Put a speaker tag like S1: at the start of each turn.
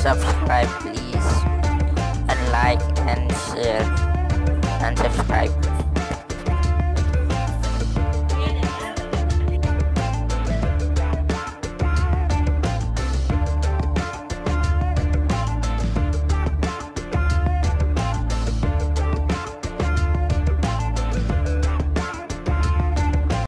S1: subscribe please. And like and share and subscribe.